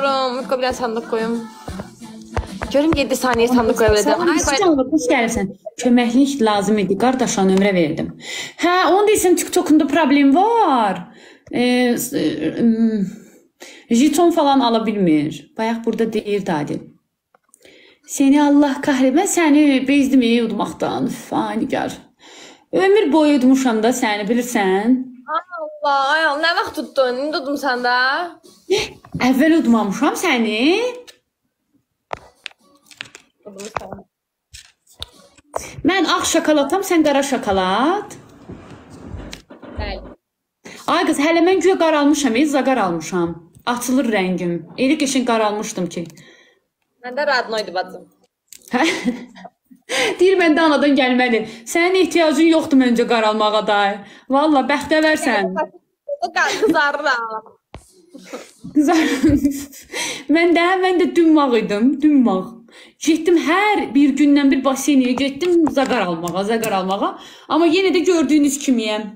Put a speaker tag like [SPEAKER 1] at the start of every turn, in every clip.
[SPEAKER 1] istiyorum. Mutlu bir sandık koyayım. Görüm 7 saniye sandık koya biləcəm. Ay,
[SPEAKER 2] Can, xoş gəlirsən. Köməklik lazım idi. Qardaşa nömrə verdim. Hə, onu desəm TikTokunda problem var. E, e, m, jeton falan ala bilmir. Bayaq burada deyirdi Adil. Seni Allah kahretmə, səni bezdim ey udmaqdan. Fanigar. Ömür boyu udmuşam da səni bilirsən.
[SPEAKER 1] Allah, ay Allah, nə vaxt tutdun? İndi tutdum səndə.
[SPEAKER 2] Əvvəl udmamışam səni.
[SPEAKER 1] Sən.
[SPEAKER 2] Mən ağ şokolatam, sən qara şokolad.
[SPEAKER 1] Bəli.
[SPEAKER 2] Ay qız, hələ mən güya qaralmışam, zaqar almışam. Açılır rəngim. Elə qəşəng qaralmışdım ki.
[SPEAKER 1] Məndə radnoydu bacım.
[SPEAKER 2] Deyir məndə anadan gəlmədi. Sənin ehtiyacın yoxdur məncə qaralmağa da. Valla bəxtəvərsən.
[SPEAKER 1] Qızarıram.
[SPEAKER 2] Qızar. mən də mən də dümağ idim, dümağ. Getdim hər bir gündən bir baseynə getdim zaqar almağa, zaqar almağa. Amma yenə də gördüyünüz kimiyəm.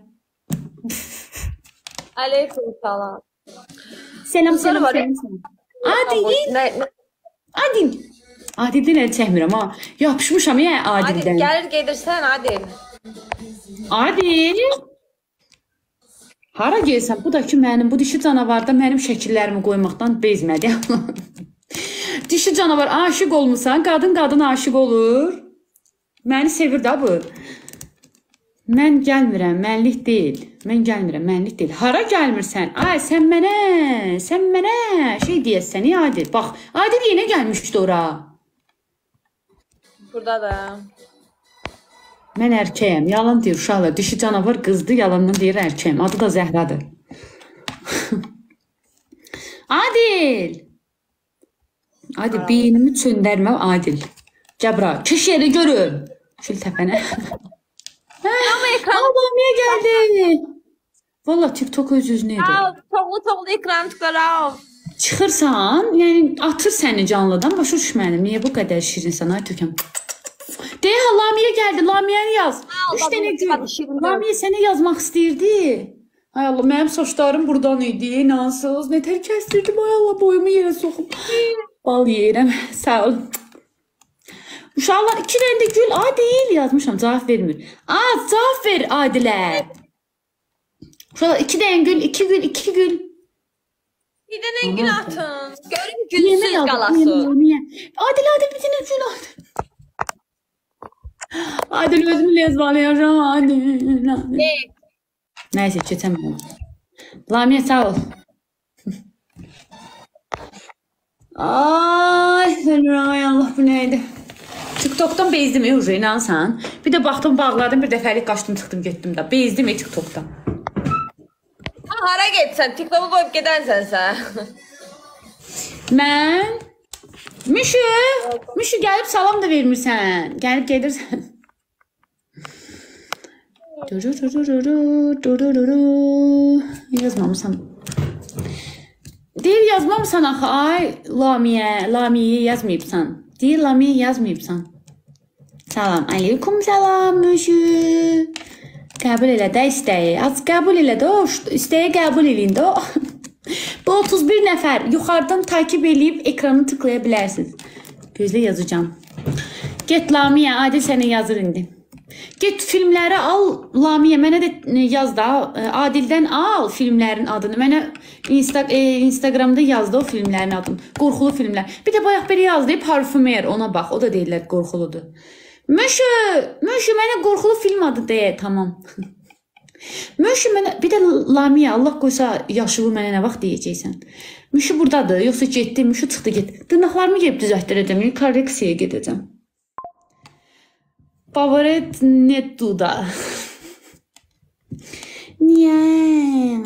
[SPEAKER 1] Aleyküm salam.
[SPEAKER 2] Selam, selam, selam.
[SPEAKER 1] nə,
[SPEAKER 2] Adil. Adildən əl çəkmirəm ha. Yapışmışam ya
[SPEAKER 1] Adil
[SPEAKER 2] Adildən.
[SPEAKER 1] gəlir gedirsən Adil.
[SPEAKER 2] Adil. Hara gəlsən? Bu da ki mənim bu dişi canavarda mənim şəkillərimi qoymaqdan bezmədi. dişi canavar aşiq olmusan, qadın qadın aşiq olur. Məni sevir də bu. Mən gəlmirəm, mənlik deyil. Mən gəlmirəm, mənlik deyil. Hara gəlmirsən? Ay, sən mənə, sən mənə şey deyəsən, Adil. Bax, Adil yenə gəlmişdi ora.
[SPEAKER 1] Burada da.
[SPEAKER 2] Mən erkəyəm. Yalan deyir uşaqlar. Dişi canavar qızdı, yalandan deyir erkəyəm. Adı da Zəhradır. Adil. Adil, beynimi çöndərmə Adil. Gəbra, keş yerə görüm. Şül təpənə.
[SPEAKER 1] Amma ekran
[SPEAKER 2] Albamiyə gəldi. Valla TikTok öz özünə edir.
[SPEAKER 1] al, toğlu toğlu ekran tıqaram.
[SPEAKER 2] Çıxırsan, yəni atır səni canlıdan, başa düşmədim. Niyə bu qədər şirinsən ay Türkəm? Deyə Lamiyə gəldi, Lamiyəni yaz. Üç
[SPEAKER 1] Allah,
[SPEAKER 2] dənə gül. Lamiyə sənə yazmaq istəyirdi. Ay Allah, mənim saçlarım burdan idi, inansız. Nətər kəsdirdim, ay Allah, boyumu yerə soxum. Bal yeyirəm, sağ ol. Uşaqlar iki dənə də gül, ay deyil yazmışam, cavab vermir. Aa, cavab ver Adilə. Uşaqlar iki dənə gül, iki gül, iki gül.
[SPEAKER 1] Bir dənə gül atın. Görün gülsüz qalasın.
[SPEAKER 2] Adil Adil bir tane gül Adil. Adil özümü lezbalayacağım Adil. Adil.
[SPEAKER 1] Ne?
[SPEAKER 2] Neyse geçemedim. Lamiye sağ ol. Ay, ay Allah bu neydi? TikTok'tan bezdim ey inansan. Bir de baktım bağladım bir dəfəlik qaçdım çıxdım getdim də. Bezdim ey TikTok'tan.
[SPEAKER 1] Ha, hara getsən? TikTok'u qoyub gedənsən sən.
[SPEAKER 2] Mən Mişu, Mişu gəlib salam da vermirsən. Gəlib gedirsən. Yazmamışsan. Deyir yazmamısan axı ay Lamiyə, Lamiyə yazmayıbsan. Deyir Lamiyə yazmayıbsan. Salam aleykum salam Mişu. Qəbul elə də istəyi. Az qəbul elə də o istəyi qəbul eləyin də. Bu 31 nəfər yuxarıdan takib eləyib ekranı tıklaya bilərsiniz. Gözlə yazacağam. Get Lamiyə, Adil sənə yazır indi. Get filmləri al Lamiyə, mənə də e, yaz da e, Adildən al filmlərin adını. Mənə Insta e, Instagramda yazdı o filmlərin adını. Qorxulu filmlər. Bir də bayaq biri yazdı, parfümer, ona bax. O da deyirlər qorxuludur. Möşü, möşü mənə qorxulu film adı de, tamam. Möşü mənə bir də Lamiyə Allah qoysa yaşılı mənə nə vaxt deyəcəksən? Müşü burdadır, yoxsa getdi, Müşü çıxdı get. Dırnaqlarımı yeyib düzəltdirəcəm, korreksiyaya gedəcəm. Favorit Nettuda. Niyə?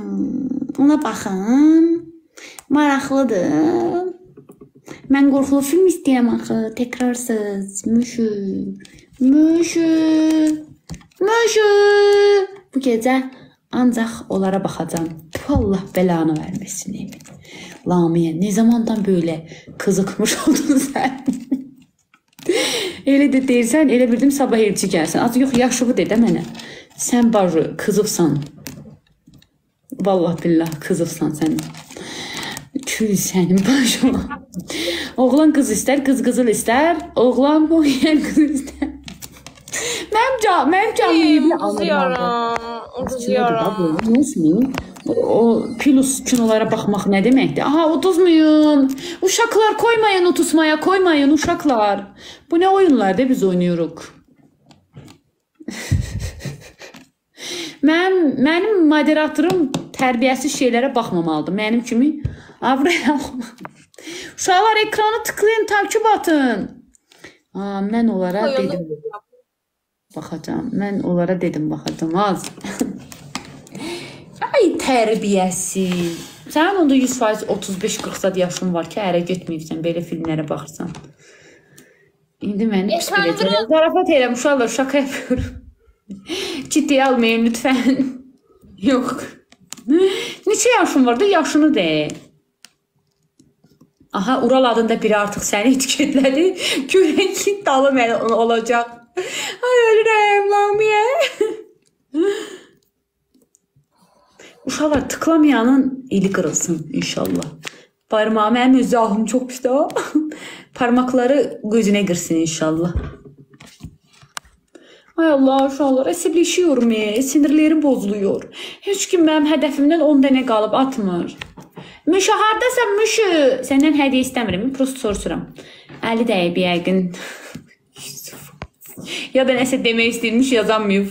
[SPEAKER 2] Ona baxın. Maraqlıdır. Mən qorxulu film istəyirəm axı, təkrarsız. Müşü. Müşü. Müşü. Bu gecə ancaq onlara baxacağam. Tüh, Allah belanı verməsin. Lamiyə, nə zamandan belə qızıqmış oldun sən? elə də deyirsən, elə bildim sabah elçi gəlsən. Az yox, yaxşı bu de də mənə. Sən bacı, qızıqsan. Vallah billah qızıqsan sən. Kül sənin başına. Oğlan qız istər, qız qızıl istər, oğlan boyayan qız istər. Mənim can, mənim canım
[SPEAKER 1] Uzuyorum. Uzuyorum.
[SPEAKER 2] Nasıl? O plus kinolara baxmaq nə deməkdir? Aha, uduzmayın. Uşaqlar koymayın utusmaya, koymayın uşaqlar. Bu nə oyunlardır biz oynayırıq? Mən mənim moderatorum tərbiyəsiz şeylərə baxmamalıdır. Mənim kimi avraya. Uşaqlar ekranı tıklayın, takip atın. Aa, mən onlara
[SPEAKER 1] onu.
[SPEAKER 2] dedim. Baxacağam. Mən onlara dedim baxacağam. Az. Ay tərbiyəsiz. Sənin onda 100% 35-40 yaşın var ki, ərə getməyibsən, belə filmlərə baxırsan. İndi məni pis biləcəklər. Zarafat edirəm, uşaqlar, şaka yapıyorum. Ciddiyə almayın lütfən. Yox. Neçə yaşın var da yaşını de. Aha, Ural adında biri artıq səni etiketlədi. Görək ki, dalı mənə olacaq. Ay ölürəm, Lamiyə. Uşaqlar tıklamayanın eli qırılsın inşallah. Barmağı mənim öz ahım çox pisdir. o. Parmakları gözünə qırsın inşallah. Ay Allah, uşaqlar əsəbləşiyorum, e, sinirlərim bozuluyor. Heç kim mənim hədəfimdən 10 dənə qalıb atmır. Mişa hardasan Mişu? Səndən hədiyyə istəmirəm, prosta soruşuram. 50 dəqiqə yəqin. ya da nəsə demək istəyirmiş, yazamıyıb.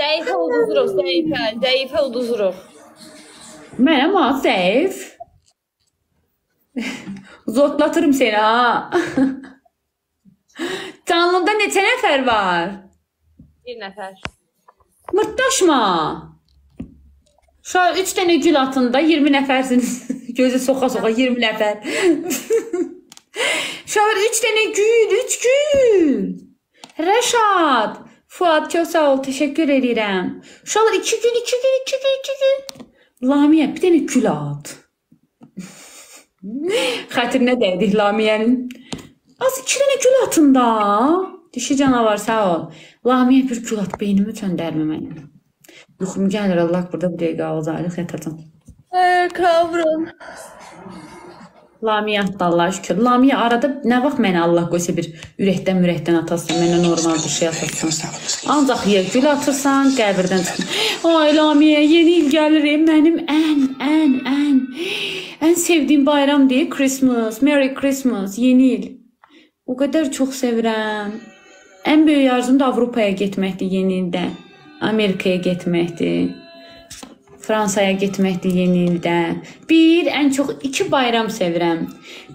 [SPEAKER 1] Zəifə uduzuruq, zəifə. Zəifə uduzuruq.
[SPEAKER 2] Mənəm ha, zəif. Zotlatırım seni ha. Canlıda neçə nəfər var?
[SPEAKER 1] Bir nəfər.
[SPEAKER 2] Mırtdaşma. Şu an 3 dənə gül atında 20 nəfərsiniz. Gözü soxa-soxa 20 nəfər. An 3 dənə gül, 3 gül. Rəşad, Fuad çox sağ ol, təşəkkür edirəm. Uşaqlar 2 gül, 2 gül, 2 gül, 2 gül. Lamiyə bir dənə gül at. Xətrinə dəydik Lamiyənin. Az 2 dənə gül atın da. Dişi canavar sağ ol. Lamiyə bir gül at, beynimi çöndərmə mənim. Yuxum gəlir Allah burada bu dəqiqə ağız ayrıq yatacam.
[SPEAKER 1] Ay, kavrum.
[SPEAKER 2] Lamiyə atdı Allah şükür. Lamiyə arada nə vaxt mənə Allah qoysa bir ürəkdən ürəkdən atasan, mənə normal bir şey atasan. Ancaq ya gül atırsan, qəbirdən çıxın. Ay Lamiyə, yeni il gəlir. Mənim ən, ən, ən ən sevdiyim bayram deyil, Christmas. Merry Christmas, yeni il. O qədər çox sevirəm. Ən böyük arzum da Avropaya getməkdir yeni ildə. Amerikaya getməkdir. Fransaya getməkdir yeni ildə. Bir, ən çox iki bayram sevirəm.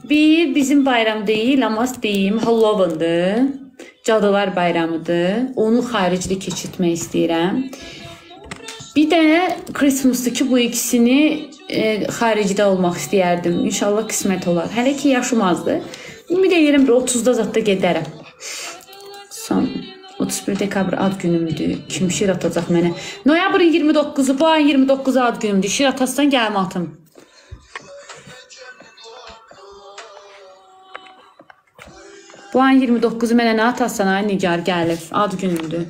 [SPEAKER 2] Bir, bizim bayram deyil, amma deyim, Halloweendir. Cadılar bayramıdır. Onu xaricdə keçirtmək istəyirəm. Bir də Christmasdır ki, bu ikisini e, xaricdə olmaq istəyərdim. İnşallah qismət olar. Hələ ki yaşım azdır. Ümid edirəm bir 30-da zətdə gedərəm. Son 31 dekabr ad günümdür. Kim şir atacaq mənə? Noyabrın 29-u, bu ayın 29-u ad günümdür. Şir atassan gəlim atım. Bu ayın 29-u mənə nə atarsan ay Nigar gəlib. Ad günümdür.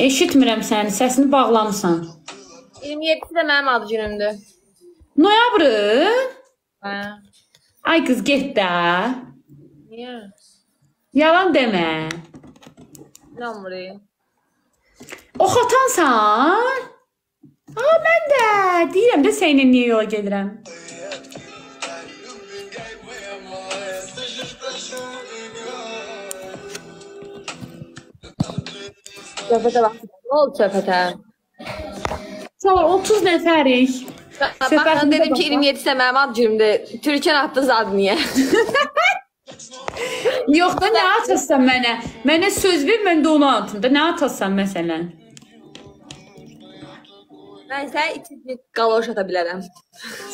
[SPEAKER 2] Eşitmirəm səni, səsini bağlamısan.
[SPEAKER 1] 27-si də mənim ad günümdür.
[SPEAKER 2] Noyabrın?
[SPEAKER 1] Hə.
[SPEAKER 2] Ay qız get də.
[SPEAKER 1] Niyə?
[SPEAKER 2] Yalan demə.
[SPEAKER 1] İnanmıram.
[SPEAKER 2] Oxatansan? Aa, mən də. Deyirəm də səninlə niyə yola gedirəm?
[SPEAKER 1] Söhbətə bax. Nə oldu söhbətə?
[SPEAKER 2] Sonra 30 nəfərik.
[SPEAKER 1] Mən dedim ki 27-si də mənim ad günümdür. Türkən atdınız ad niyə?
[SPEAKER 2] Yox da nə atasan mənə? Mənə söz ver, mən də onu atım da. Nə atasan məsələn?
[SPEAKER 1] Mən sənə içi qaloş ata bilərəm.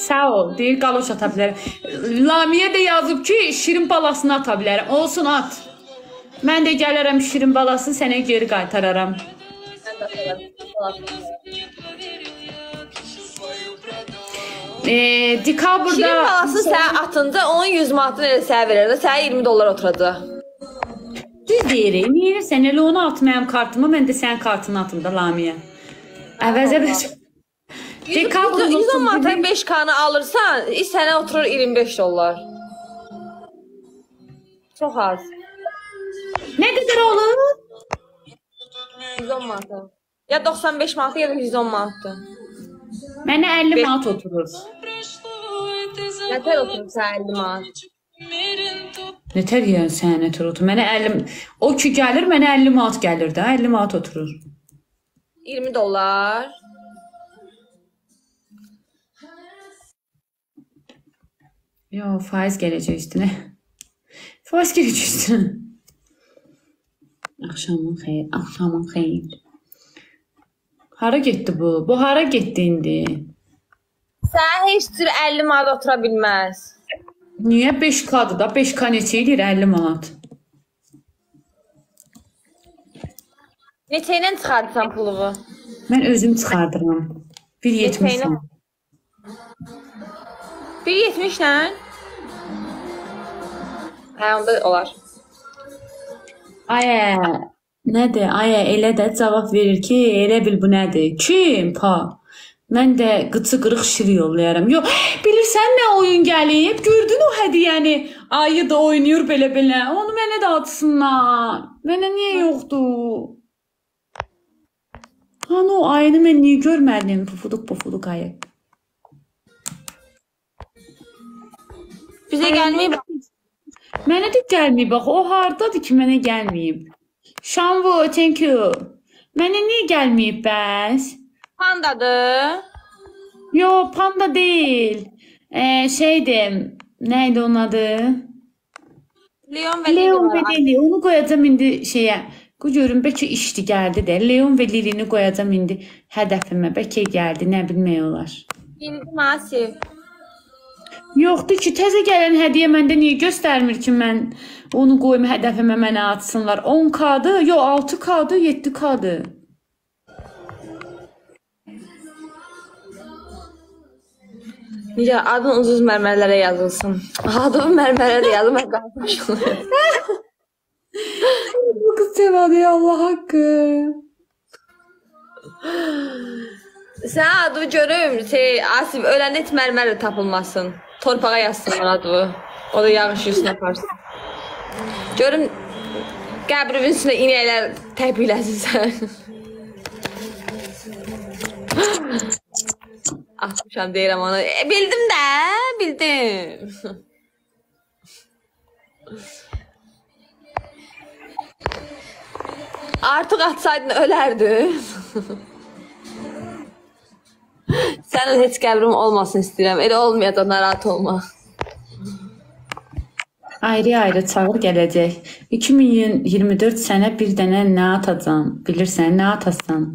[SPEAKER 2] Sağ ol. Deyir qaloş ata bilərəm. Lamiyə də yazıb ki, şirin balasını ata bilərəm. Olsun at. Mən də gələrəm şirin balasını sənə geri qaytararam.
[SPEAKER 1] Mən də atarım.
[SPEAKER 2] Ee, dekabrda
[SPEAKER 1] Şirin balası sənə atınca onun 100 manatını elə sənə verir də sənə 20 dollar oturacaq.
[SPEAKER 2] düz deyirik. Niyə sən elə onu at mənim kartıma, mən də sənin kartını atım da Lamiyə. Əvəz əvəz. Dekabrın
[SPEAKER 1] 110
[SPEAKER 2] 31-i.
[SPEAKER 1] manata 5K-nı alırsan, sənə oturur 25 dollar. Çox az.
[SPEAKER 2] Nə qədər olur?
[SPEAKER 1] 110 manata. Ya 95 manata ya da 110 manatdır.
[SPEAKER 2] Mənə 50 manat oturur.
[SPEAKER 1] Nətər oturub sən 50 manat?
[SPEAKER 2] Nətər yəni sənə nətər oturur? Mənə 50 o ki gəlir, mənə 50 manat gəlir də, 50 manat oturur.
[SPEAKER 1] 20 dollar.
[SPEAKER 2] Yo, faiz gələcək üstünə. Faiz gələcək üstünə. Axşamın xeyir, axşamın xeyir. Hara getdi bu? Bu hara getdi indi?
[SPEAKER 1] Sən heç cür 50 manat otura bilməz.
[SPEAKER 2] Niyə 5K-dır da? 5K neçə edir? 50 manat.
[SPEAKER 1] Neçə ilə çıxardırsan puluvu?
[SPEAKER 2] Mən özüm çıxardıram. 1.70.
[SPEAKER 1] Neçə ilə? 1.70 ilə? Hə, onda olar.
[SPEAKER 2] Ayə, nədir? Ayə elə də cavab verir ki, elə bil bu nədir? Kim? Pa. Mən də qıçı qırıq şir yollayaram. Yox, bilirsən nə oyun gəlib? Gördün o hədiyyəni? Ayı da oynayır belə-belə. Onu mənə də atsınlar. Mənə niyə yoxdur? Hani o ayını mən niyə görmədim? Pufuduq pufuduq ayı.
[SPEAKER 1] Bizə gəlməyib.
[SPEAKER 2] Mənə də gəlməyib bax. O hardadır ki, mənə gəlməyib? Şamvu, thank you. Mənə niyə gəlməyib bəs?
[SPEAKER 1] Pandadır.
[SPEAKER 2] Yo, panda deyil. Ee, şeydir. Neydi onun adı?
[SPEAKER 1] Leon və
[SPEAKER 2] Leon
[SPEAKER 1] var.
[SPEAKER 2] Lili. Onu qoyacağam indi şeyə. Bu görüm bəlkə işdi gəldi də. Leon və Lilini qoyacağam indi hədəfimə. Bəlkə gəldi, nə bilmək olar.
[SPEAKER 1] İndi Masif.
[SPEAKER 2] Yoxdur ki, təzə gələn hədiyyə məndə niyə göstərmir ki, mən onu qoyum hədəfimə mənə atsınlar. 10K-dır, yo 6K-dır, 7K-dır.
[SPEAKER 1] Necə adın ucuz mərmərlərə yazılsın. Adın mərmərə də yazılır, mən qalmışam.
[SPEAKER 2] Bu qız sevadi Allah haqqı.
[SPEAKER 1] Sən adını görüm, şey, Asif öləndə heç mərmər də tapılmasın. Torpağa yazsınlar adını. O da yağış yüzünə aparsın. Görüm qəbrimin üstünə inəklər təpikləsin sən. Atmışam deyirəm onu. E, bildim də, bildim. Artıq atsaydın ölərdin. Sənin heç qəbrim olmasın istəyirəm. Elə olmayacaq, narahat olma.
[SPEAKER 2] Ayrı-ayrı çağır gələcək. 2024 sənə bir dənə nə atacam? Bilirsən nə atasan?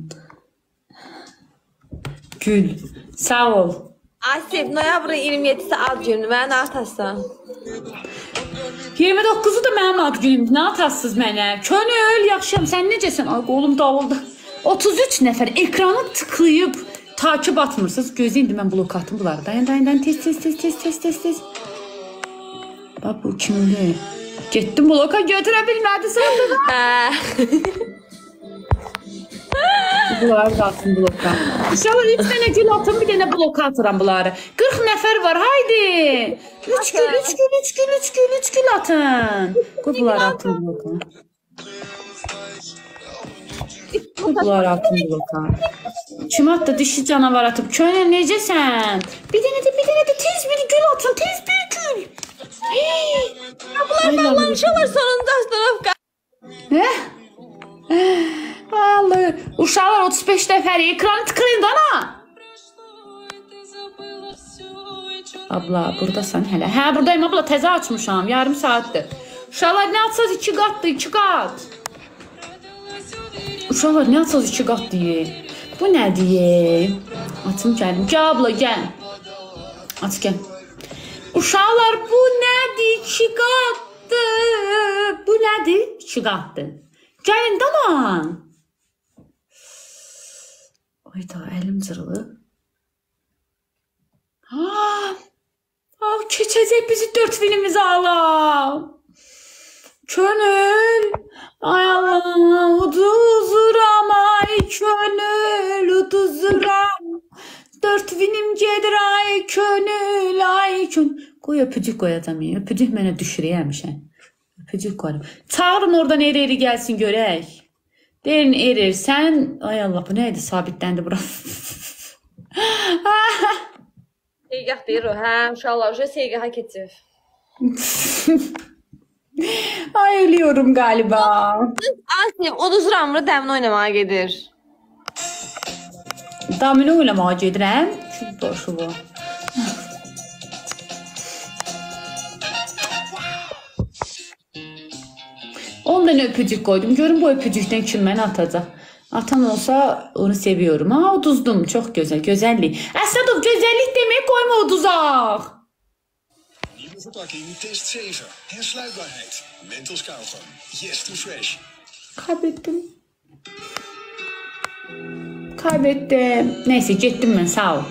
[SPEAKER 2] Gül. Sağ ol.
[SPEAKER 1] Asif, noyabrın 27-si ad günü. Mənə nə atasan?
[SPEAKER 2] 29-u da mənim ad günümdür. Nə atasınız mənə? Könül, yaxşıyam. Sən necəsən? Ay qolum dağıldı. 33 nəfər ekranı tıklayıb takib atmırsınız. Gözü indi mən blok atdım bunları. Dayan, dayan, dayan. Tez, tez, tez, tez, tez, tez, tez. Bax bu kimdir? Getdim bloka götürə bilmədisən.
[SPEAKER 1] Hə.
[SPEAKER 2] Bunları da atın bloka. İnşallah 3 dənə gül atın, bir dənə bloka atıram bunları. 40 nəfər var, haydi. 3 gül, 3 gül, 3 gül, 3 gül, 3 gül atın. Qoy bunları atın bloka. Qoy bunları atın bloka. Kim atdı? Dişi canavar atıb. Könül necəsən? Bir dənə də, bir dənə də tez bir gül atın, tez bir gül. Hey!
[SPEAKER 1] Bunlar bağlanmışlar sonunda astronomka.
[SPEAKER 2] Hə? Ay Allah. Uşaqlar 35 nəfər ekranı tıklayın ana. Abla, buradasan hələ. Hə, buradayım abla, təzə açmışam. Yarım saatdır. Uşaqlar nə atsaz 2 qatdır, 2 qat. Uşaqlar nə atsaz 2 qat deyir. Bu nə deyir? Atım gəlim. Gəl abla, gəl. Aç gəl. Uşaqlar bu nədir? 2 qatdır. Bu nədir? 2 qatdır. Gəlin dalan. Ayda əlim cırılır. Ha! Ah, keçəcək bizi 4 filmimiz ala. Könül Ay Allah uduzuram ay könül uduzuram Dört vinim gedir ay könül ay könül Qoy öpücük qoyacam ya. Öpücük mənə düşürür həmişə. Öpücük qoyarım. Çağırın oradan eri eri gəlsin görək. Deyin erir. Sən ay Allah bu nə idi? Sabitləndi bura.
[SPEAKER 1] Seygah deyir o. Hə, uşaqlar, uşaq seygaha keçir.
[SPEAKER 2] ay ölüyorum galiba.
[SPEAKER 1] Asif, uduzuram bunu dəmin oynamağa gedir.
[SPEAKER 2] Domino oynamağa gedirəm. Şu boşu bu. Dənə öpücük koydum. Görün bu öpücükdən kim məni atacaq. Atan olsa onu seviyorum. Ha uduzdum. Çok güzel. Güzellik. Əsədov güzellik demek koyma uduzaq.
[SPEAKER 3] Nieuwe verpakking test 7. Hersluitbaarheid. Mentos kauwgom. Yes to fresh.
[SPEAKER 2] Kaybettim. Kaybettim. Neyse gittim ben sağ ol.